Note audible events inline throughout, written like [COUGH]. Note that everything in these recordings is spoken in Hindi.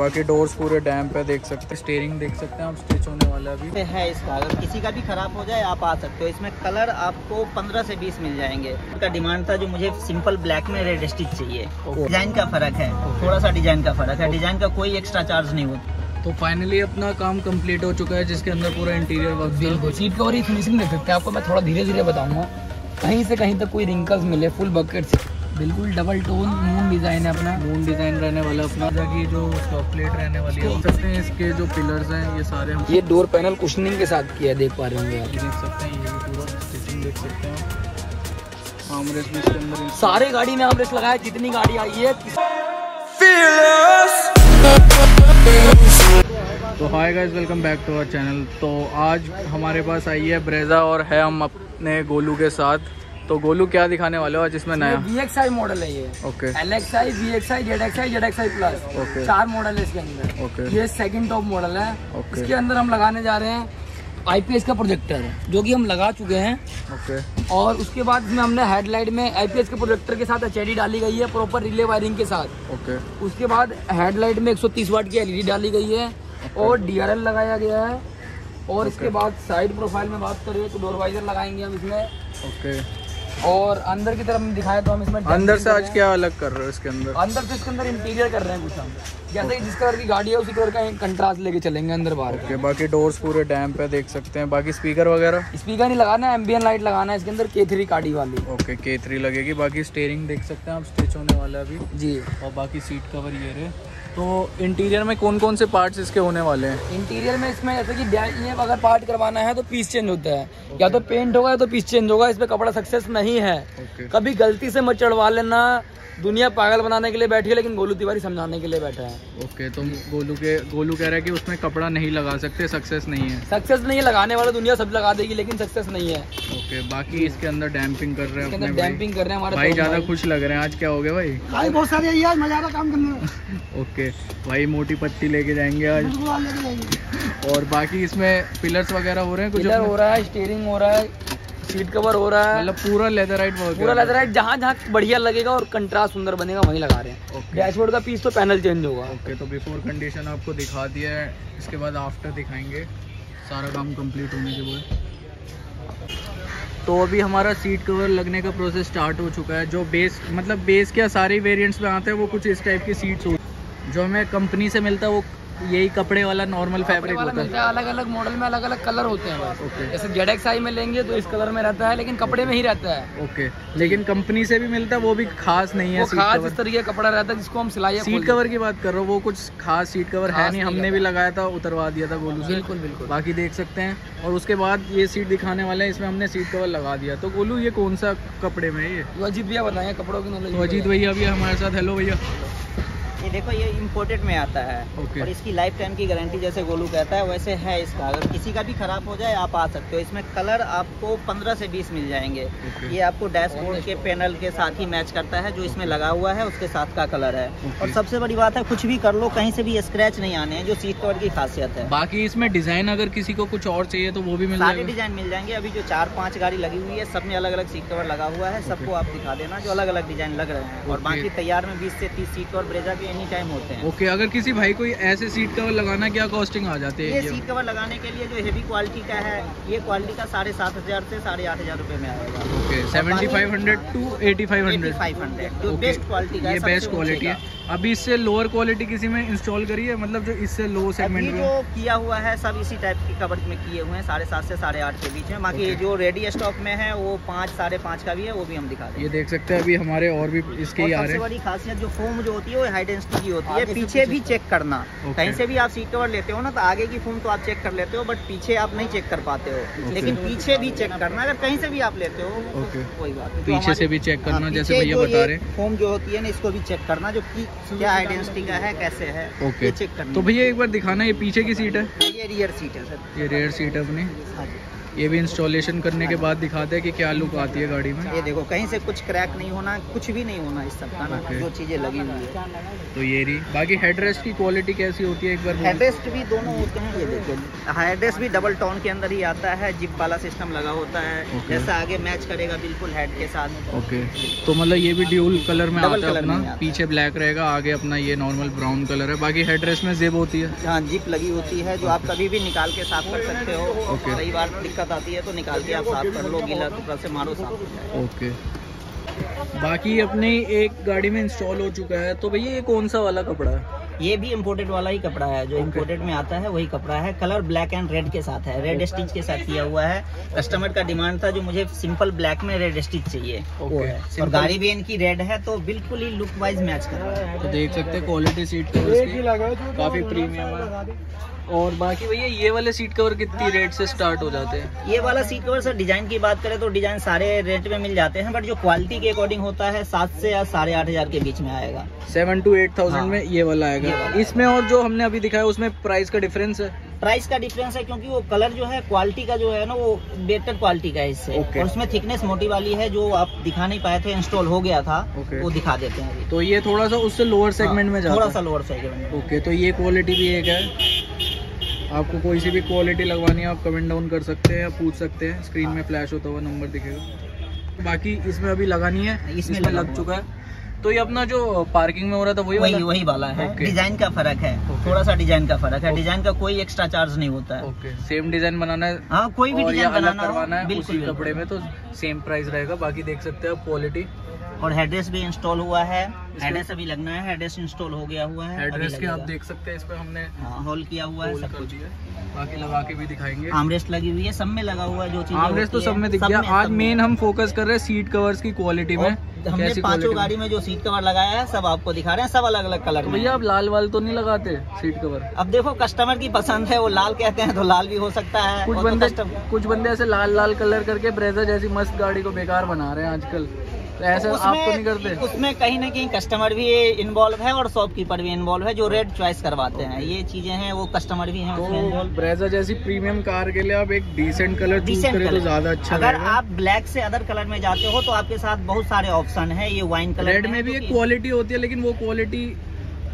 बाकी डोर्स पूरे डैम पे देख सकते हैं स्टेयरिंग देख सकते हैं आप स्टिच होने वाला है अभी है इसका अगर किसी का भी खराब हो जाए आप आ सकते हो। इसमें कलर आपको 15 से 20 मिल जाएँगे। उनका डिमांड था जो मुझे सिंपल ब्लैक में रेड स्टिच चाहिए। डिज़ाइन का फ़र्क है थोड़ा सा डिज़ाइन का फ़र्क है। डिज़ाइन का कोई एक्स्ट्रा चार्ज नहीं होता। तो फाइनली अपना काम कंप्लीट हो चुका है जिसके अंदर पूरा इंटीरियर वर्क बिल्कुल सीट कवर ही फिनिशिंग देख सकते हैं आपको मैं थोड़ा धीरे धीरे बताऊँगा। कहीं से कहीं तक कोई रिंकल्स मिले फुल बकेट से। बिल्कुल डबल टोन मून डिज़ाइन है अपना। मून डिज़ाइन रहने वाला अपना। की जो प्लेट रहने वाली है। देख सकते हैं इसके जो पिलर्स हैं ये सारे हम ये डोर पैनल कुशनिंग के साथ किया है देख पा रहे होंगे आप। देख सकते हैं ये भी पूरा स्टिचिंग देख सकते हैं आमरेस भी इसके अंदर सारे गाड़ी में आमरेस लगाया जितनी गाड़ी आई है तो hi guys welcome back to our channel तो आज हमारे पास आई है ब्रेजा और है हम अपने गोलू के साथ। तो गोलू क्या दिखाने वाले हो आज इसमें नया? वी एक्स आई मॉडल है ये। Okay L X I V X I Z X I Z X I plus Okay. चार मॉडल है इसके अंदर। ओके ये सेकंड टॉप मॉडल है। Okay. इसके अंदर हम लगाने जा रहे हैं आईपीएस का प्रोजेक्टर जो कि हम लगा चुके हैं। ओके और उसके बाद इसमें हमने हेडलाइट में आईपीएस के प्रोजेक्टर के साथ एच डाली गई है प्रॉपर रिले वायरिंग के साथ। ओके उसके बाद हेडलाइट में 130 वाट की एलईडी डाली गई है और डीआरएल लगाया गया है। और इसके बाद साइड प्रोफ़ाइल में बात करें तो डोर वाइजर लगाएँगे हम इसमें। ओके और अंदर की तरफ़ दिखाएँ तो हम इसमें अंदर से आज क्या अलग कर रहे हो इसके अंदर? अंदर से इसके अंदर इंटीरियर कर रहे हैं कुछ हम। जैसे कि जिस कलर की गाड़ी है उसी कलर का कंट्रास्ट लेके चलेंगे अंदर बाहर ओके बाकी डोर्स पूरे डैम पे देख सकते हैं। बाकी स्पीकर वगैरह? स्पीकर नहीं लगाना है एम्बियन लाइट लगाना है इसके अंदर के थ्री गाड़ी वाली। ओके के थ्री लगेगी। बाकी स्टेयरिंग देख सकते हैं आप स्टिच होने वाला अभी। जी। और बाकी सीट कवर ये रहे। तो इंटीरियर में कौन कौन से पार्ट्स इसके होने वाले हैं? इंटीरियर में इसमें जैसे कि ये अगर पार्ट करवाना है तो पीस चेंज होता है। okay. या तो पेंट होगा या तो पीस चेंज होगा इसमें कपड़ा सक्सेस नहीं है। ओके कभी गलती से मत चढ़वा लेना। दुनिया पागल बनाने के लिए बैठी है लेकिन गोलू तिवारी समझाने के लिए बैठा है। ओके okay, तो गोलू के गोलू कह रहा है कि उसमें कपड़ा नहीं लगा सकते सक्सेस नहीं है। सक्सेस नहीं है लगाने वाला दुनिया सब लगा देगी लेकिन सक्सेस नहीं है। ओके okay, बाकी इसके अंदर डैम्पिंग कर रहे हैं डैम्पिंग कर रहे हैं हमारे भाई तो ज़्यादा खुश लग रहे हैं आज क्या हो गया भाई? भाई बहुत सारे आज मज़ा आ रहा काम करने में [LAUGHS] ओके भाई मोटी पत्ती लेके जाएँगे आज। और बाकी इसमें पिलर्स वगैरह हो रहे हैं कुछ पिलर हो रहा है स्टीयरिंग हो रहा है सीट कवर हो रहा है। मतलब पूरा लेदराइट वर्क पूरा लेदर है जहाँ जहाँ बढ़िया लगेगा और कंट्रास्ट सुंदर बनेगा वहीं लगा रहे हैं। ओके डैशबोर्ड का पीस तो पैनल चेंज होगा। ओके तो बिफोर कंडीशन आपको दिखा दिया है इसके बाद आफ्टर दिखाएँगे। सारा काम कंप्लीट होने के बाद। तो अभी हमारा सीट कवर लगने का प्रोसेस स्टार्ट हो चुका है। जो बेस मतलब बेस क्या सारे वेरिएंट्स में आते हैं वो कुछ इस टाइप की सीट्स हो जो हमें कंपनी से मिलता है वो यही कपड़े वाला नॉर्मल फैब्रिक वाला होता है। अलग अलग मॉडल में अलग अलग कलर होते हैं ओके जैसे जेड एक्स आई में लेंगे तो इस कलर में रहता है लेकिन कपड़े में ही रहता है। ओके लेकिन कंपनी से भी मिलता है वो भी खास नहीं है वो खास इस तरीके का कपड़ा रहता है जिसको हम सिलाई सीट कवर की बात कर रहे हो वो कुछ खास सीट कवर है नहीं हमने भी लगाया था उतरवा दिया था गोलू से। बिल्कुल बिल्कुल। बाकी देख सकते हैं। और उसके बाद ये सीट दिखाने वाले हैं इसमें हमने सीट कवर लगा दिया। तो गोलू ये कौन सा कपड़े में ये? तो अजीत भैया बताएँगे कपड़ों की नॉलेज तो अजीत भैया भी हमारे साथ। हेलो भैया। ये देखो ये इम्पोर्टेड में आता है। ओके और इसकी लाइफ टाइम की गारंटी जैसे गोलू कहता है वैसे है इसका। अगर किसी का भी खराब हो जाए आप आ सकते हो। इसमें कलर आपको 15 से 20 मिल जाएँगे। ओके ये आपको डैशबोर्ड के पैनल के साथ ही मैच करता है जो इसमें लगा हुआ है उसके साथ का कलर है। ओके। और सबसे बड़ी बात है कुछ भी कर लो कहीं से भी स्क्रैच नहीं आने हैं जो सीट कवर की खासियत है। बाकी इसमें डिज़ाइन अगर किसी को कुछ और चाहिए तो वो भी मिल सारे जाएगा। डिज़ाइन मिल जाएँगे। अभी जो चार पाँच गाड़ी लगी हुई है सब में अलग अलग सीट कवर लगा हुआ है। सबको आप दिखा देना जो अलग अलग डिज़ाइन लग रहे हैं। और बाकी तैयार में 20 से 30 सीट कवर ब्रेजा के एनी टाइम होते हैं। ओके अगर किसी भाई को ऐसे सीट कवर लगाना क्या कॉस्टिंग आ जाती ये सीट कवर लगाने के लिए जो हेवी क्वालिटी का है ये क्वालिटी का साढ़े सात हज़ार से साढ़े आठ हज़ार रुपए में आएगा। Okay seventy five hundred to eighty five hundred five hundred जो बेस्ट क्वालिटी का ये बेस्ट क्वालिटी है। अभी इससे लोअर क्वालिटी किसी में इंस्टॉल करी है मतलब जो इससे लो सेगमेंट में। जो किया हुआ है सब इसी टाइप की कवर में किए हुए हैं साढ़े सात से साढ़े आठ के बीच में। बाकी। जो रेडी स्टॉक में है वो पाँच साढ़े पाँच का भी है वो भी हम दिखा ये देख सकते हैं अभी हमारे और भी इसके ही आ रहे हैं। बड़ी खासियत जो फोम जो होती है वो हाई डेंसिटी की होती है पीछे भी चेक करना। कहीं से भी आप सीट कवर लेते हो ना तो आगे की फोम तो आप चेक कर लेते हो बट पीछे आप नहीं चेक कर पाते हो। लेकिन पीछे भी चेक करना अगर कहीं से भी आप लेते हो तो कोई बात नहीं। पीछे से भी चेक करना हाँ, जैसे भैया बता रहे हैं। फोम जो होती है ना इसको भी चेक करना जो कि क्या आइडेंटिटी का है कैसे है ओके। चेक करना तो भैया एक बार दिखाना ये पीछे की सीट है? ये रियर सीट है सर ये रेयर सीट है अपनी। हाँ ये भी इंस्टॉलेशन करने के बाद दिखाते हैं कि क्या लुक आती है गाड़ी में। ये देखो कहीं से कुछ क्रैक नहीं होना कुछ भी नहीं होना इस सब का ना. जो चीज़ें लगी हुई है। तो ये रही। बाकी हेडरेस्ट की क्वालिटी कैसी होती है एक बार हेडरेस्ट भी दोनों होते हैं ये देखिए हेडरेस्ट भी डबल टोन के अंदर ही आता है जिप वाला सिस्टम लगा होता है. जैसा आगे मैच करेगा बिल्कुल हेड के साथ। ओके तो मतलब ये भी ड्यूल कलर में आता है अपना। पीछे ब्लैक रहेगा आगे अपना ये नॉर्मल ब्राउन कलर है। बाकी हेडरेस्ट में जेब होती है। जहाँ जिप लगी होती है जो आप कभी भी निकाल के साफ़ कर सकते हो। कई बार दिक्कत आती है तो निकाल के आप साफ़ कर लो, गीला कपड़ा से मारो, साफ़ हो जाए। ओके। बाकी अपनी एक गाड़ी में इंस्टॉल हो चुका है तो भैया ये कौन सा वाला कपड़ा है? ये भी इम्पोर्टेड वाला ही कपड़ा है जो इम्पोर्टेड में आता है वही कपड़ा है। कलर ब्लैक एंड रेड के साथ है। रेड स्टिच के साथ किया हुआ है। कस्टमर का डिमांड था जो मुझे सिंपल ब्लैक में रेड स्टिच चाहिए। वो है। और गाड़ी भी इनकी रेड है तो बिल्कुल ही लुक वाइज मैच कर रहा है। तो देख सकते हैं क्वालिटी सीट कवर काफ़ी प्रीमियम है। और बाकी भैया ये वाले सीट कवर कितनी रेट से स्टार्ट हो जाते हैं? ये वाला सीट कवर सर डिज़ाइन की बात करें तो डिज़ाइन सारे रेट में मिल जाते हैं बट जो क्वालिटी के अकॉर्डिंग होता है सात से या साढ़े आठ हज़ार के बीच में आएगा। सेवन टू एट थाउज़ेंड हाँ। में ये वाला आएगा। इसमें और जो हमने अभी दिखाया उसमें प्राइस का डिफरेंस है। प्राइस का डिफरेंस है क्योंकि वो कलर जो है क्वालिटी का जो है ना वो बेटर क्वालिटी का है इससे। Okay. और उसमें थिकनेस मोटी वाली है जो आप दिखा नहीं पाए थे इंस्टॉल हो गया था Okay. वो दिखा देते हैं अभी। तो ये थोड़ा सा उससे लोअर सेगमेंट में हाँ, थोड़ा सा लोअर सेगमेंट में। ओके तो ये क्वालिटी भी एक है। आपको कोई सी भी क्वालिटी लगवानी है आप कमेंट डाउन कर सकते हैं या पूछ सकते हैं। स्क्रीन में फ्लैश होता हुआ नंबर दिखेगा। बाकी इसमें अभी लगानी है इसमें लग चुका है। तो ये अपना जो पार्किंग में हो रहा था वही वही वाला? वही वाला है। डिज़ाइन का फ़र्क है। थोड़ा सा डिज़ाइन का फ़र्क है। डिज़ाइन का कोई एक्स्ट्रा चार्ज नहीं होता है। सेम डिज़ाइन बनाना है हाँ कोई भी डिज़ाइन बनाना है बिल्कुल कपड़े में तो सेम प्राइस रहेगा। बाकी देख सकते हैं आप क्वालिटी और हेडरेस्ट भी इंस्टॉल हुआ है। इसमें- अभी लगना है हेडरेस्ट इंस्टॉल हो गया हुआ है एड्रेस के आप देख सकते हैं इस पर हमने हाँ होल किया हुआ है सब कुछ। बाकी लगा के भी दिखाएँगे। आमरेस्ट लगी हुई है सब में लगा हुआ है जो चीज़ आमरेस तो सब में दिख गया। आज मेन हम फोकस कर रहे हैं सीट कवर्स की क्वालिटी में हमने पाँचों गाड़ी में जो सीट कवर लगाया है सब आपको दिखा रहे हैं सब अलग अलग कलर तो भैया आप लाल वाल तो नहीं लगाते सीट कवर अब देखो कस्टमर की पसंद है वो लाल कहते हैं तो लाल भी हो सकता है कुछ तो बंदे कुछ बंदे ऐसे लाल लाल कलर करके ब्रेजर जैसी मस्त गाड़ी को बेकार बना रहे हैं आजकल। तो ऐसा आप तो नहीं करते। उसमें कहीं ना कहीं कस्टमर भी इन्वॉल्व है और शॉपकीपर भी इन्वॉल्व है जो रेड चॉइस करवाते हैं। ये चीज़ें हैं वो कस्टमर भी हैं तो ब्रेजर जैसी प्रीमियम कार के लिए आप एक डिसेंट कलर करें तो ज़्यादा अच्छा अगर आप ब्लैक से अदर कलर में जाते हो तो आपके साथ बहुत सारे ऑप्शन है ये वाइन कलर रेड में भी एक क्वालिटी होती है लेकिन वो क्वालिटी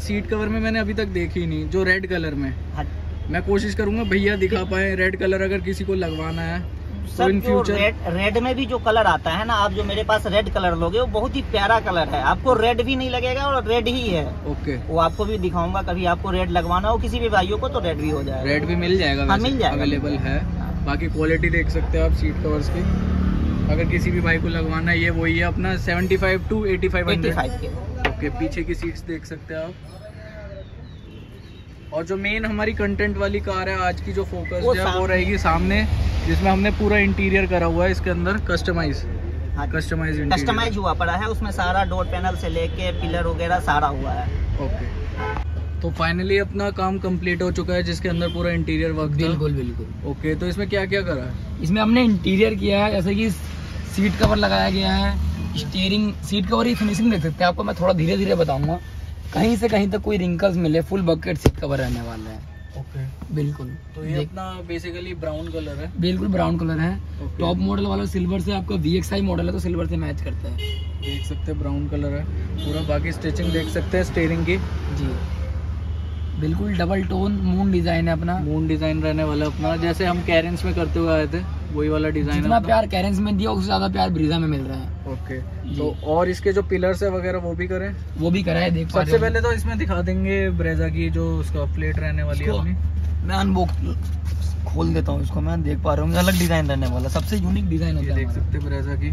सीट कवर में मैंने अभी तक देखी नहीं जो रेड कलर में। हाँ, मैं कोशिश करूँगा भैया दिखा पाए रेड कलर अगर किसी को लगवाना है। तो सर इन जो फ्यूचर रेड रेड में भी जो कलर आता है ना आप जो मेरे पास रेड कलर लोगे वो बहुत ही प्यारा कलर है। आपको रेड भी नहीं लगेगा और रेड ही है। ओके वो आपको भी दिखाऊँगा कभी आपको रेड लगवाना हो किसी भी भाइयों को तो रेड भी हो जाएगा। रेड भी मिल जाएगा हाँ, मिल जाएगा। अवेलेबल है। बाकी क्वालिटी देख सकते हैं आप सीट कवर्स की। अगर किसी भी भाई को लगवाना है ये वही है अपना 75 टू एटी फाइव ओके पीछे की सीट्स देख सकते हैं आप। और जो मेन हमारी कंटेंट वाली कार है आज की जो फोकस वो है वो रहेगी सामने जिसमें हमने पूरा इंटीरियर करा हुआ है इसके अंदर कस्टमाइज कस्टमाइज कस्टमाइज हुआ पड़ा है उसमें सारा डोर पैनल से लेके पिलर वगैरह सारा हुआ है। ओके तो फाइनली अपना काम कंप्लीट हो चुका है जिसके अंदर पूरा इंटीरियर वर्क बिल्कुल बिल्कुल। ओके तो इसमें क्या क्या करा है? इसमें हमने इंटीरियर किया है जैसे कि सीट कवर लगाया गया है स्टीयरिंग सीट कवर ही फिनिशिंग देख सकते हैं आपको मैं थोड़ा धीरे धीरे बताऊँगा। कहीं से कहीं तक कोई रिंकल्स मिले फुल बकेट सीट कवर रहने वाला है। ओके बिल्कुल। तो ये अपना बेसिकली ब्राउन कलर है। बिल्कुल ब्राउन कलर है। Okay. टॉप मॉडल वाला सिल्वर से आपका वी मॉडल है तो सिल्वर से मैच करता है। देख सकते हैं ब्राउन कलर है। पूरा बाकी स्टिचिंग देख सकते हैं स्टेयरिंग की। जी। बिल्कुल डबल टोन मून डिज़ाइन है अपना। मून डिज़ाइन रहने वाला अपना। जैसे हम कैरेंस में करते हुए आए थे वही वाला डिज़ाइन है प्यार कैरेंस में दिया उससे ज़्यादा प्यार ब्रीजा में मिल रहा है। ओके। तो और इसके जो पिलर्स है वगैरह वो भी करें? वो भी करा देख सबसे पहले तो इसमें दिखा देंगे ब्रेजा की जो उसका प्लेट रहने वाली है मैं अनबॉक्स खोल देता हूँ इसको मैं देख पा रहा हूँ अलग डिज़ाइन रहने वाला सबसे यूनिक डिज़ाइन होता है देख सकते हैं ब्रेजा की।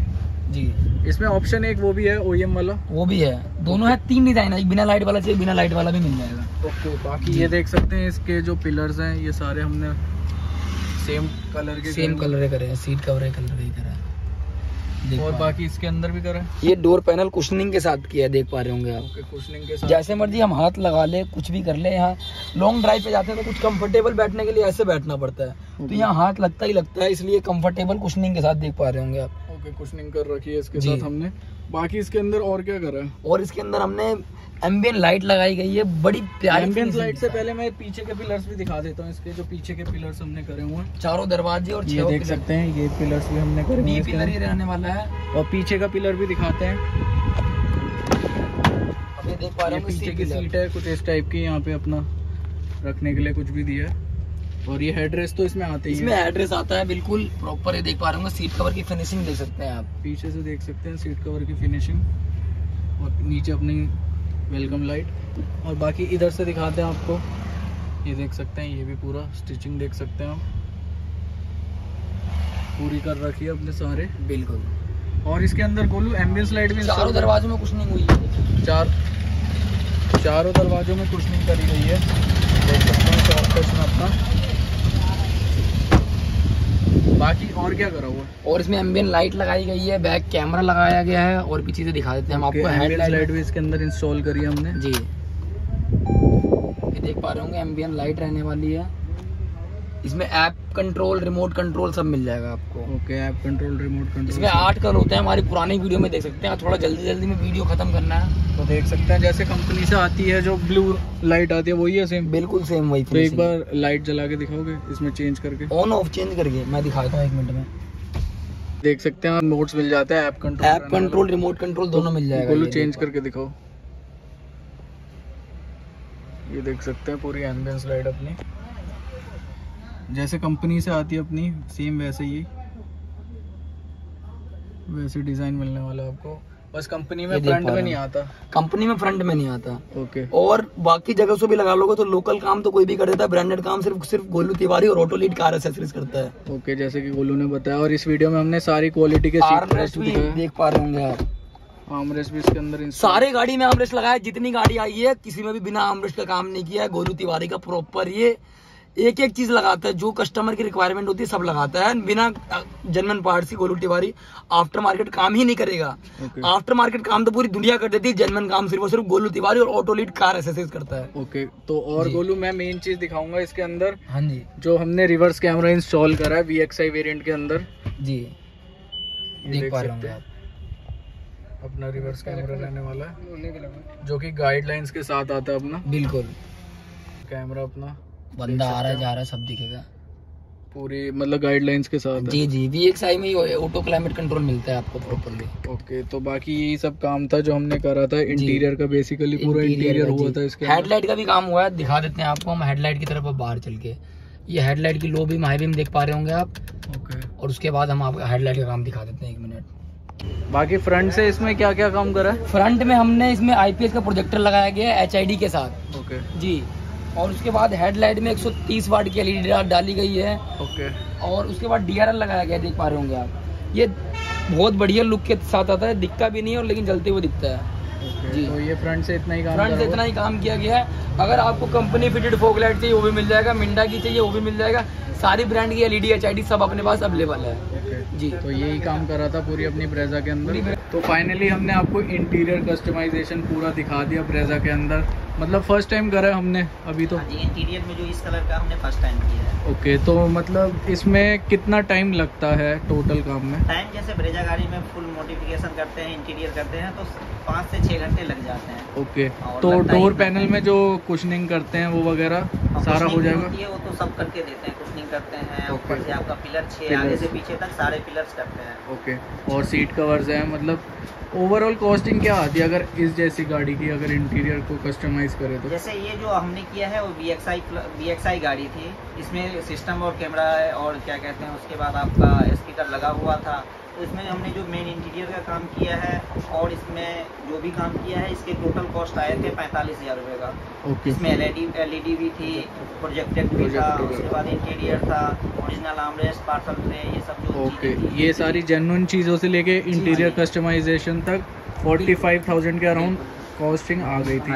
जी। इसमें ऑप्शन एक वो भी है ओईएम वाला। वो भी है। दोनों है तीन डिज़ाइन है बिना लाइट वाला चाहिए बिना लाइट वाला भी मिल जाएगा। ओके बाकी ये देख सकते हैं इसके जो पिलर्स हैं ये सारे हमने सेम कलर के सेम कलर करे हैं सीट कवर कलर ही और बाकी इसके अंदर भी करा। ये डोर पैनल कुशनिंग के साथ किया है देख पा रहे होंगे आप। कुशनिंग के साथ। जैसे मर्ज़ी हम हाथ लगा ले कुछ भी कर ले यहाँ। लॉन्ग ड्राइव पे जाते हैं तो कुछ कंफर्टेबल बैठने के लिए ऐसे बैठना पड़ता है। तो यहाँ हाथ लगता ही लगता है इसलिए कंफर्टेबल कुशनिंग के साथ देख पा रहे होंगे आप। ओके कुशनिंग कर रखी है इसके साथ हमने। बाकी इसके अंदर और क्या करा है? और इसके अंदर हमने एम्बियन लाइट लगाई गई है बड़ी प्यारी एम्बियंस लाइट से पहले मैं पीछे के पिलर्स भी दिखा देता हूँ इसके जो पीछे के पिलर्स हमने करे हुए हैं। चारों दरवाजे और ये देख सकते हैं ये पिलर्स भी हमने करे हुए हैं पिलर ही रहने वाला है। और पीछे का पिलर भी दिखाते हैं। देख पा रहे हो पीछे की सीट है कुछ इस टाइप की यहाँ पे अपना रखने के लिए कुछ भी दिया है। और ये हेडरेस्ट तो इसमें आते ही इसमें है। आता है बिल्कुल प्रॉपर ये देख पा रहे होंगे सीट कवर की फिनिशिंग देख सकते हैं आप। पीछे से देख सकते हैं सीट कवर की फिनिशिंग और नीचे अपनी वेलकम लाइट और बाकी इधर से दिखाते हैं आपको। ये देख सकते हैं ये भी पूरा स्टिचिंग देख सकते हैं आप। पूरी कर रखी है अपने सारे। बिल्कुल। और इसके अंदर गोलू एम्बियंस लाइट भी चारों दरवाजों में कुछ नहीं हुई है। चार चारों दरवाजों में कुशनिंग करी गई है। देख सकते हैं अपना। बाकी और क्या करा हुआ? है और इसमें एम्बियन लाइट लगाई गई है बैक कैमरा लगाया गया है और भी चीज़ें दिखा देते हैं हम आपको हैंड लाइट भी इसके अंदर इंस्टॉल करी है हमने। जी। ये देख पा रहे होंगे एम्बियन लाइट रहने वाली है। इसमें ऐप कंट्रोल रिमोट कंट्रोल सब मिल जाएगा आपको। Okay app control remote control इसमें आठ कलर होते हैं हमारी पुरानी वीडियो में देख सकते हैं। थोड़ा जल्दी जल्दी में वीडियो खत्म करना है। तो देख सकते हैं जैसे कंपनी से आती है जो ब्लू लाइट आती है वही है सेम बिल्कुल सेम वही तो एक बार लाइट जला के दिखाओगे इसमें चेंज करके? ऑन ऑफ़ चेंज करके। मैं दिखाता हूँ एक मिनट में। देख सकते हैं मोड्स मिल जाते हैं app control app control remote control दोनों मिल जाएगा। बोलो चेंज करके दिखाओ। ये देख सकते हैं पूरी एम्बियंस लाइट अपनी। जैसे कंपनी से आती है अपनी सेम वैसे ही वैसे डिज़ाइन मिलने वाला है आपको। बस कंपनी में फ्रंट में नहीं आता। कंपनी में फ्रंट में नहीं आता। Okay okay. और बाकी जगह से भी लगा लोगे तो लोकल काम तो कोई भी कर देता है। ब्रांडेड काम सिर्फ़ सिर्फ़ गोलू तिवारी और ऑटो लीड कार एसेसरीज करता है। ओके okay, जैसे कि गोलू ने बताया और इस वीडियो में हमने सारी क्वालिटी के देख पा रहे होंगे आप। आर्मरेस्ट भी इसके अंदर सारे गाड़ी में आमरेस्ट लगाया जितनी गाड़ी आई है किसी में भी बिना आमरेस्ट का काम नहीं किया है। गोलू तिवारी का प्रॉपर ये एक एक चीज़ लगाता है जो कस्टमर की रिक्वायरमेंट होती है सब लगाता है। बिना जनमन पार्ट की गोलू तिवारी आफ्टर मार्केट काम ही नहीं करेगा। ओके आफ्टर मार्केट काम तो पूरी दुनिया कर देती है जनमन काम सिर्फ़ और सिर्फ़ गोलू तिवारी और ऑटो लीड कार एसेसरीज करता है। Okay okay. तो और गोलू मैं मेन चीज़ दिखाऊँगा इसके अंदर। हाँ जी। जो हमने रिवर्स कैमरा इंस्टॉल करा है वी वेरिएंट के अंदर। जी। देख पा रहे हैं आप अपना रिवर्स कैमरा रहने वाला है। जो कि गाइडलाइंस के साथ आता है अपना। बिल्कुल। कैमरा अपना। बंदा आ रहा है जा रहा है सब दिखेगा। पूरी मतलब गाइडलाइंस के साथ जी जी वी एक्स आई में ऑटो क्लाइमेट कंट्रोल मिलता है आपको प्रॉपरली ओके तो बाकी यही सब काम था जो हमने करा था। इंटीरियर का बेसिकली पूरा इंटीरियर हुआ था इसके हेडलाइट का भी काम हुआ है दिखा देते हैं आपको। हम हेडलाइट की तरफ़ बाहर चल के। ये हेडलाइट की लो बीम हाई बीम देख पा रहे होंगे आप। ओके और उसके बाद हम आपको हेडलाइट का काम दिखा देते हैं एक मिनट बाकी फ्रंट से इसमें क्या क्या काम करा है? फ्रंट में हमने इसमें आईपीएस का प्रोजेक्टर लगाया गया है एचआईडी के साथ। ओके जी। और उसके बाद हेडलाइट में 130 वाट की एलईडी डाली गई है। ओके और उसके बाद डीआरएल लगाया गया देख पा रहे होंगे आप। ये बहुत बढ़िया लुक के साथ आता है दिखता भी नहीं है और लेकिन जलते हुए दिखता है। जी। तो ये फ्रंट से इतना ही काम फ्रंट से इतना ही काम किया गया है। अगर आपको कंपनी फिटेड फोक लाइट चाहिए वो भी मिल जाएगा। मिंडा की चाहिए वो भी मिल जाएगा। सारी ब्रांड की एलईडी एचआईडी सब अपने पास अवेलेबल है। जी। तो यही काम कर रहा था पूरी अपनी ब्रेजा के अंदर? तो फाइनली हमने आपको इंटीरियर कस्टमाइजेशन पूरा दिखा दिया ब्रेजा के अंदर। मतलब फ़र्स्ट टाइम करा है हमने अभी तो। हाँ इंटीरियर में जो इस कलर का हमने फ़र्स्ट टाइम किया है। ओके तो मतलब इसमें कितना टाइम लगता है टोटल काम में? टाइम जैसे ब्रेजा गाड़ी में फुल मॉडिफिकेशन करते हैं इंटीरियर करते हैं तो पाँच से छः घंटे लग जाते हैं। ओके तो डोर पैनल में जो कुशनिंग करते हैं वो वगैरह सारा हो जाएगा? वो तो सब करके देते हैं कुशनिंग करते हैं। ऊपर से आपका पिलर छः आगे से पीछे तक सारे पिलर्स करते हैं। ओके और सीट कवर्स हैं मतलब ओवरऑल कॉस्टिंग क्या आती है? अगर इस जैसी गाड़ी की अगर इंटीरियर को कस्टमाइज करें तो? जैसे ये जो हमने किया है, वो V X I X I गाड़ी थी। इसमें सिस्टम और कैमरा है और क्या कहते हैं, उसके बाद आपका स्पीकर लगा हुआ था। इसमें हमने जो मेन इंटीरियर का काम किया है और इसमें जो भी काम किया है इसके टोटल कॉस्ट आए थे पैंतालीस हज़ार रुपये का। ओके इसमें एल ई भी थी प्रोजेक्टेड भी था उसके बाद इंटीरियर था ओरिजिनल आमरेस्ट पार्सल ट्रे ये सब जो ओके चीज़ें थी, ये सारी जेन्युइन चीज़ों से लेके इंटीरियर कस्टमाइजेशन तक 45,000 के अराउंड कॉस्टिंग आ गई थी।